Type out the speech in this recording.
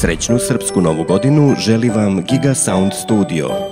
Srećnu srpsku novu godinu želi vam Giga Sound Studio.